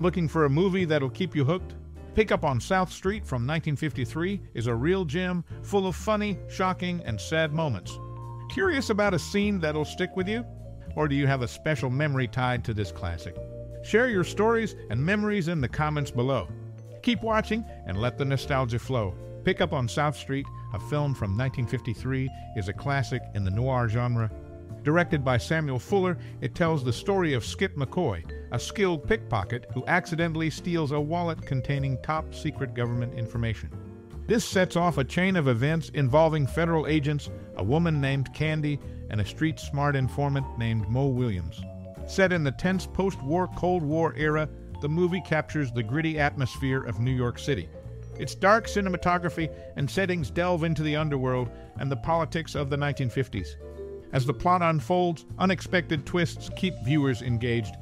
Looking for a movie that'll keep you hooked? Pick Up on South Street from 1953 is a real gem full of funny, shocking, and sad moments. Curious about a scene that'll stick with you? Or do you have a special memory tied to this classic? Share your stories and memories in the comments below. Keep watching and let the nostalgia flow. Pick Up on South Street, a film from 1953, is a classic in the noir genre. Directed by Samuel Fuller, it tells the story of Skip McCoy, a skilled pickpocket who accidentally steals a wallet containing top secret government information. This sets off a chain of events involving federal agents, a woman named Candy, and a street smart informant named Moe Williams. Set in the tense post war Cold War era, the movie captures the gritty atmosphere of New York City. Its dark cinematography and settings delve into the underworld and the politics of the 1950s. As the plot unfolds, unexpected twists keep viewers engaged.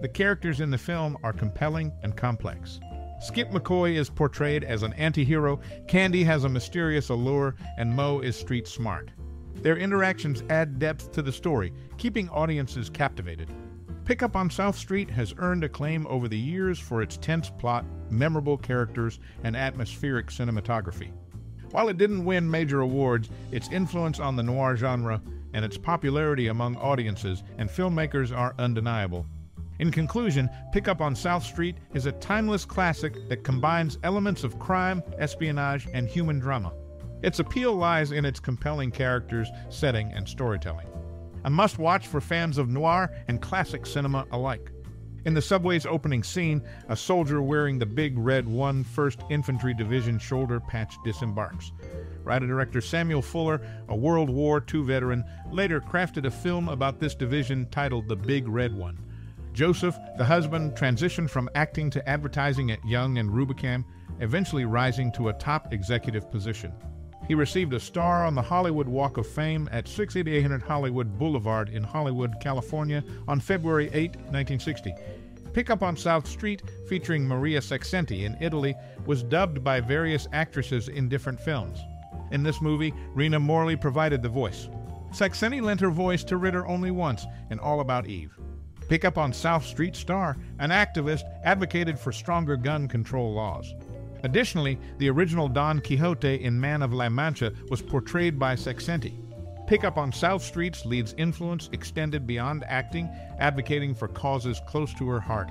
The characters in the film are compelling and complex. Skip McCoy is portrayed as an anti hero, Candy has a mysterious allure, and Moe is street smart. Their interactions add depth to the story, keeping audiences captivated. Pickup on South Street has earned acclaim over the years for its tense plot, memorable characters, and atmospheric cinematography. While it didn't win major awards, its influence on the noir genre and its popularity among audiences and filmmakers are undeniable. In conclusion, Pick Up on South Street is a timeless classic that combines elements of crime, espionage, and human drama. Its appeal lies in its compelling characters, setting, and storytelling. A must watch for fans of noir and classic cinema alike. In the subway's opening scene, a soldier wearing the big red 1 1st Infantry Division shoulder patch disembarks. Writer director Samuel Fuller, a World War II veteran, later crafted a film about this division titled The Big Red One. Joseph, the husband, transitioned from acting to advertising at Young and Rubicam, eventually rising to a top executive position. He received a star on the Hollywood Walk of Fame at 6800 Hollywood Boulevard in Hollywood, California on February 8, 1960. Pick Up on South Street, featuring Maria Saccenti in Italy, was dubbed by various actresses in different films. In this movie, Rena Morley provided the voice. Saccenti lent her voice to Ritter only once in All About Eve. Pick Up on South Street star, an activist, advocated for stronger gun control laws. Additionally, the original Don Quixote in Man of La Mancha was portrayed by Saccenti. Pickup on South Street's leads influence extended beyond acting, advocating for causes close to her heart.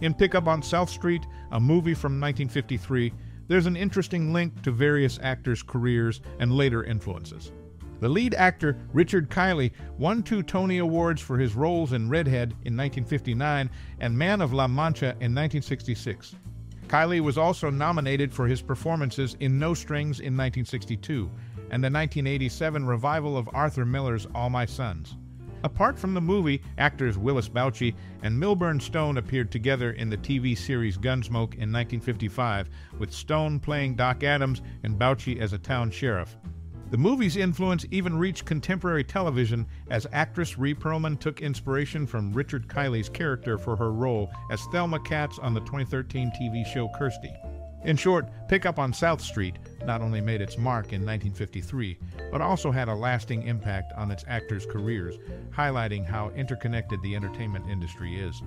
In Pickup on South Street, a movie from 1953, there's an interesting link to various actors' careers and later influences. The lead actor, Richard Kiley, won two Tony Awards for his roles in Redhead in 1959 and Man of La Mancha in 1966. Kiley was also nominated for his performances in No Strings in 1962 and the 1987 revival of Arthur Miller's All My Sons. Apart from the movie, actors Willis Bouchey and Milburn Stone appeared together in the TV series Gunsmoke in 1955, with Stone playing Doc Adams and Bouchey as a town sheriff. The movie's influence even reached contemporary television as actress Rhea Perlman took inspiration from Richard Kiley's character for her role as Thelma Katz on the 2013 TV show Kirstie. In short, Pick Up on South Street not only made its mark in 1953, but also had a lasting impact on its actors' careers, highlighting how interconnected the entertainment industry is.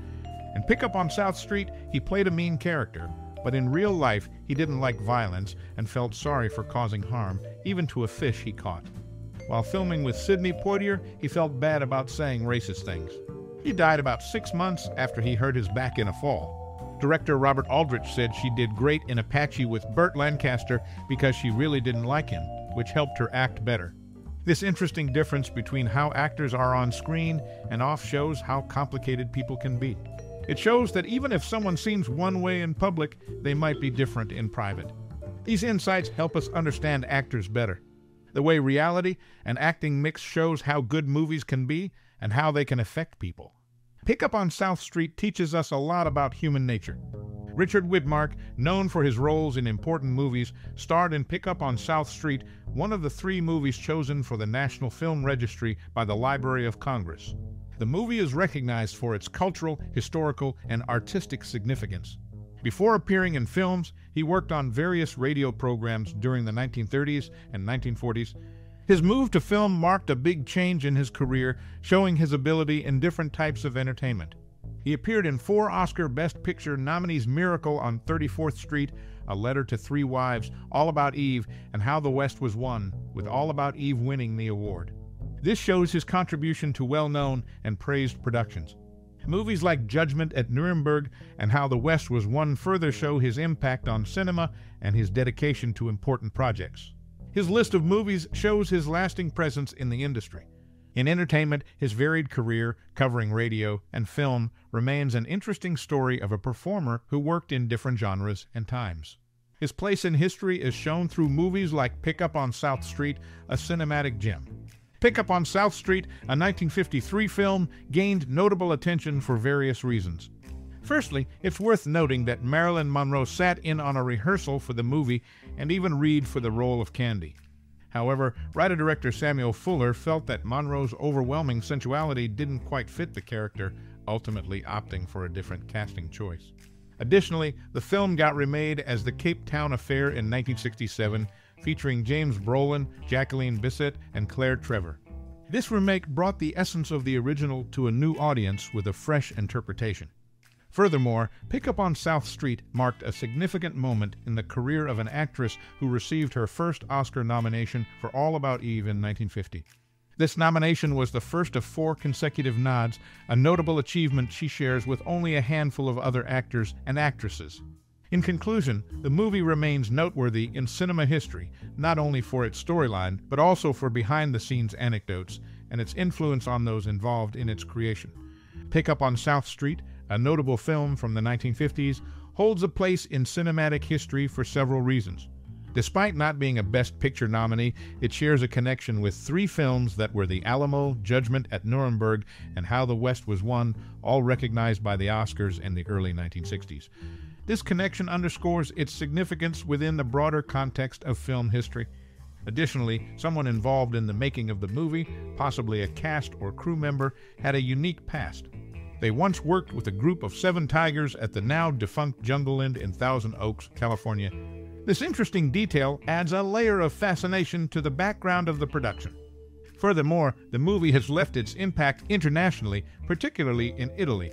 In Pick Up on South Street, he played a mean character, but in real life, he didn't like violence and felt sorry for causing harm, even to a fish he caught. While filming with Sidney Poitier, he felt bad about saying racist things. He died about six months after he hurt his back in a fall. Director Robert Aldrich said she did great in Apache with Burt Lancaster because she really didn't like him, which helped her act better. This interesting difference between how actors are on screen and off shows how complicated people can be. It shows that even if someone seems one way in public, they might be different in private. These insights help us understand actors better. The way reality and acting mix shows how good movies can be and how they can affect people. Pick Up on South Street teaches us a lot about human nature. Richard Widmark, known for his roles in important movies, starred in Pick Up on South Street, one of the three movies chosen for the National Film Registry by the Library of Congress. The movie is recognized for its cultural, historical, and artistic significance. Before appearing in films, he worked on various radio programs during the 1930s and 1940s his move to film marked a big change in his career, showing his ability in different types of entertainment. He appeared in four Oscar Best Picture nominees Miracle on 34th Street, A Letter to Three Wives, All About Eve, and How the West Was Won, with All About Eve winning the award. This shows his contribution to well known and praised productions. Movies like Judgment at Nuremberg and How the West Was Won further show his impact on cinema and his dedication to important projects. His list of movies shows his lasting presence in the industry. In entertainment, his varied career, covering radio and film, remains an interesting story of a performer who worked in different genres and times. His place in history is shown through movies like Pickup on South Street, a cinematic gem. Pickup on South Street, a 1953 film, gained notable attention for various reasons. Firstly, it's worth noting that Marilyn Monroe sat in on a rehearsal for the movie and even read for the role of Candy. However, writer-director Samuel Fuller felt that Monroe's overwhelming sensuality didn't quite fit the character, ultimately opting for a different casting choice. Additionally, the film got remade as The Cape Town Affair in 1967, featuring James Brolin, Jacqueline Bisset, and Claire Trevor. This remake brought the essence of the original to a new audience with a fresh interpretation. Furthermore, Pickup on South Street marked a significant moment in the career of an actress who received her first Oscar nomination for All About Eve in 1950. This nomination was the first of four consecutive nods, a notable achievement she shares with only a handful of other actors and actresses. In conclusion, the movie remains noteworthy in cinema history, not only for its storyline, but also for behind the scenes anecdotes and its influence on those involved in its creation. Pickup on South Street a notable film from the 1950s, holds a place in cinematic history for several reasons. Despite not being a Best Picture nominee, it shares a connection with three films that were The Alamo, Judgment at Nuremberg, and How the West Was Won, all recognized by the Oscars in the early 1960s. This connection underscores its significance within the broader context of film history. Additionally, someone involved in the making of the movie, possibly a cast or crew member, had a unique past. They once worked with a group of seven tigers at the now defunct Jungleland in Thousand Oaks, California. This interesting detail adds a layer of fascination to the background of the production. Furthermore, the movie has left its impact internationally, particularly in Italy.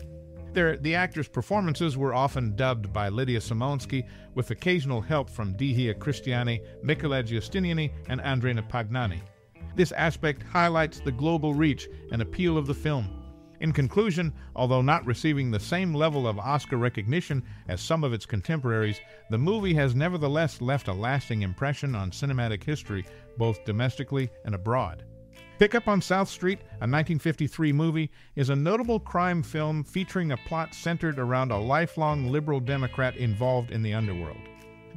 The actors' performances were often dubbed by Lydia Simoneschi, with occasional help from Dhia Cristiani, Nicola Giustiniani, and Andrea Pagnani. This aspect highlights the global reach and appeal of the film, in conclusion, although not receiving the same level of Oscar recognition as some of its contemporaries, the movie has nevertheless left a lasting impression on cinematic history, both domestically and abroad. Pickup on South Street, a 1953 movie, is a notable crime film featuring a plot centered around a lifelong liberal Democrat involved in the underworld.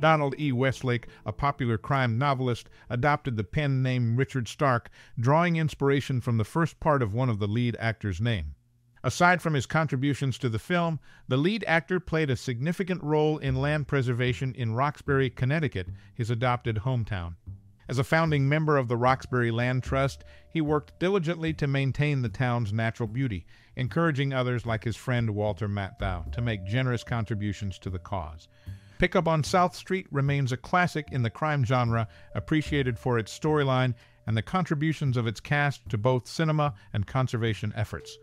Donald E. Westlake, a popular crime novelist, adopted the pen name Richard Stark, drawing inspiration from the first part of one of the lead actor's name. Aside from his contributions to the film, the lead actor played a significant role in land preservation in Roxbury, Connecticut, his adopted hometown. As a founding member of the Roxbury Land Trust, he worked diligently to maintain the town's natural beauty, encouraging others like his friend Walter Matthau to make generous contributions to the cause. Pickup on South Street remains a classic in the crime genre, appreciated for its storyline and the contributions of its cast to both cinema and conservation efforts.